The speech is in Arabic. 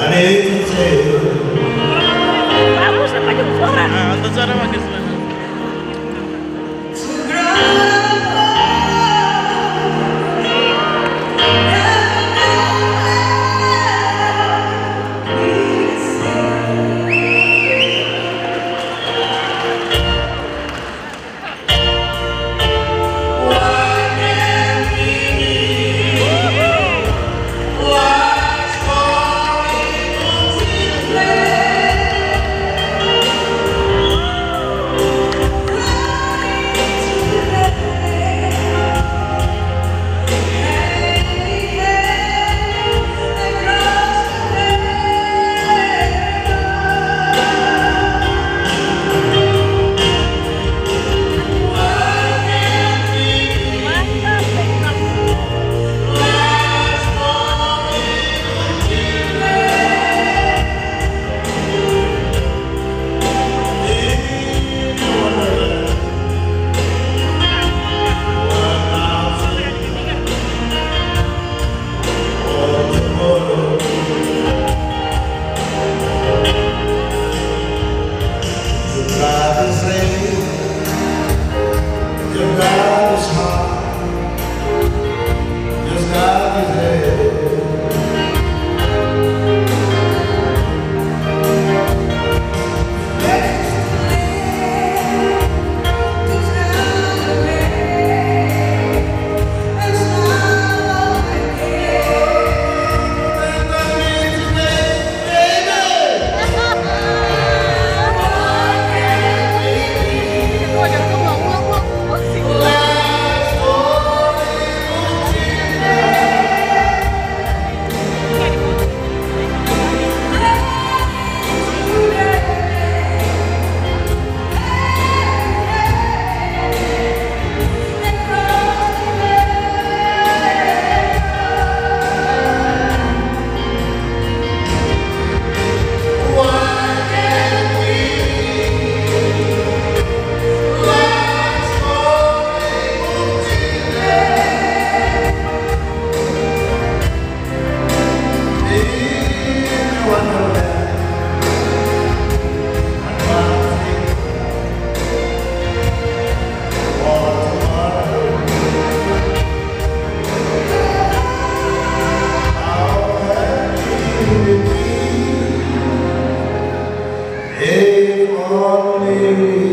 అనేది చూసే بأمره